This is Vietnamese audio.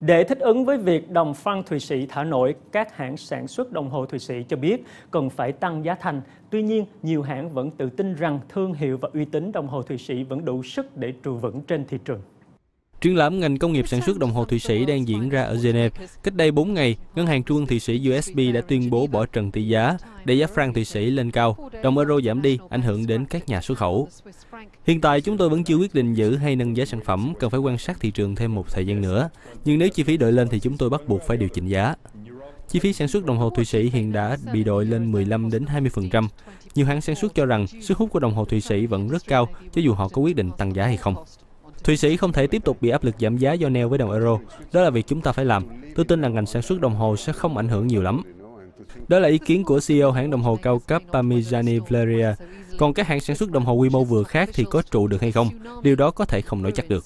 Để thích ứng với việc đồng franc Thụy Sĩ thả nổi, các hãng sản xuất đồng hồ Thụy Sĩ cho biết cần phải tăng giá thành. Tuy nhiên, nhiều hãng vẫn tự tin rằng thương hiệu và uy tín đồng hồ Thụy Sĩ vẫn đủ sức để trụ vững trên thị trường. Triển lãm ngành công nghiệp sản xuất đồng hồ Thụy Sĩ đang diễn ra ở Geneva. Cách đây 4 ngày, Ngân hàng Trung ương Thụy Sĩ USB đã tuyên bố bỏ trần tỷ giá để giá franc Thụy Sĩ lên cao, đồng euro giảm đi, ảnh hưởng đến các nhà xuất khẩu. Hiện tại chúng tôi vẫn chưa quyết định giữ hay nâng giá sản phẩm, cần phải quan sát thị trường thêm một thời gian nữa. Nhưng nếu chi phí đội lên thì chúng tôi bắt buộc phải điều chỉnh giá. Chi phí sản xuất đồng hồ Thụy Sĩ hiện đã bị đội lên 15 đến 20%. Nhiều hãng sản xuất cho rằng sức hút của đồng hồ Thụy Sĩ vẫn rất cao, cho dù họ có quyết định tăng giá hay không. Thụy Sĩ không thể tiếp tục bị áp lực giảm giá do neo với đồng euro. Đó là việc chúng ta phải làm. Tôi tin là ngành sản xuất đồng hồ sẽ không ảnh hưởng nhiều lắm. Đó là ý kiến của CEO hãng đồng hồ cao cấp Parmigiani Valeria. Còn các hãng sản xuất đồng hồ quy mô vừa khác thì có trụ được hay không? Điều đó có thể không nói chắc được.